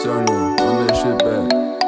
eternal. on that shit back.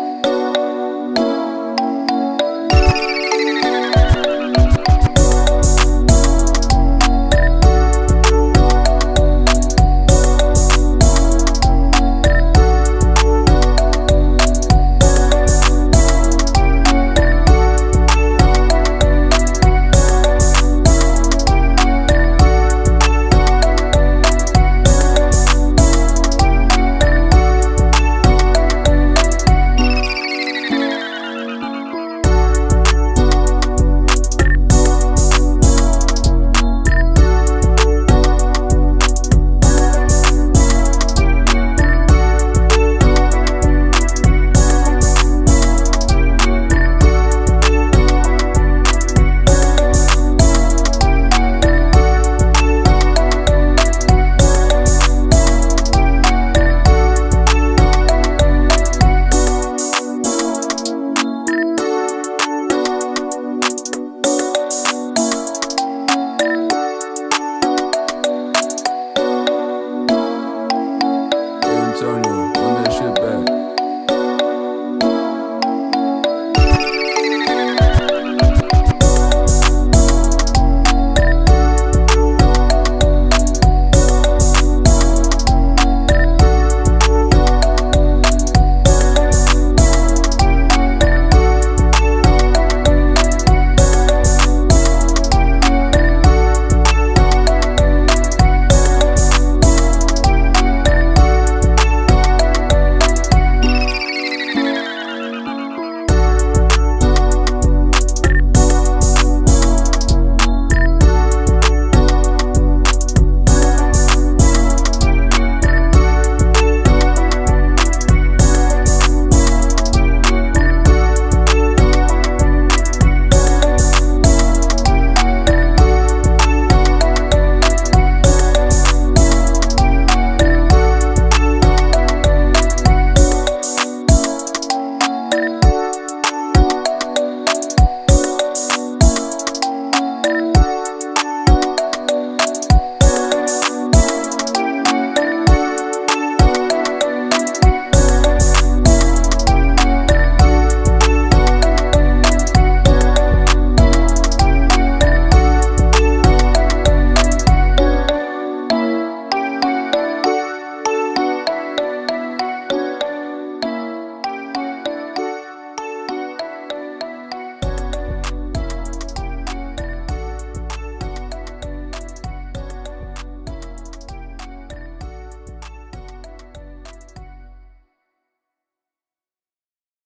so new.